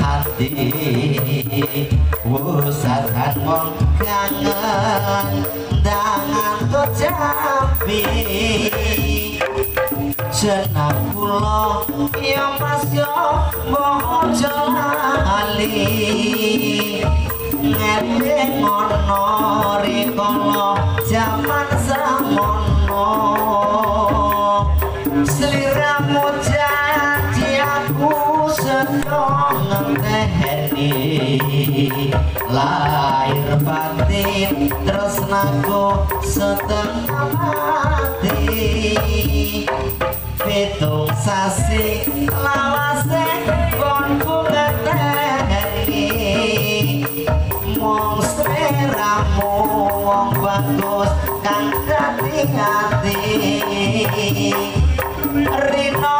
hati wusakan wong kangen dangan tuh jambi. Jenah kula ya mas yo bojo lali. Ngene ngono rikala jaman lahir batin tresnaku setengah mati pitung sasi lawase konku ngeteni mong sliramu wong bagus kang dadi ati rino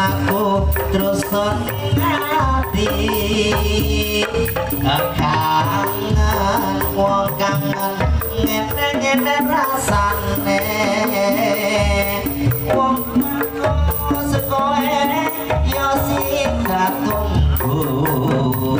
tresnaku terus ati kangen wong kangen ngene-ngene rasane. Wong sekoe yo sing tunggu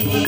Thank you.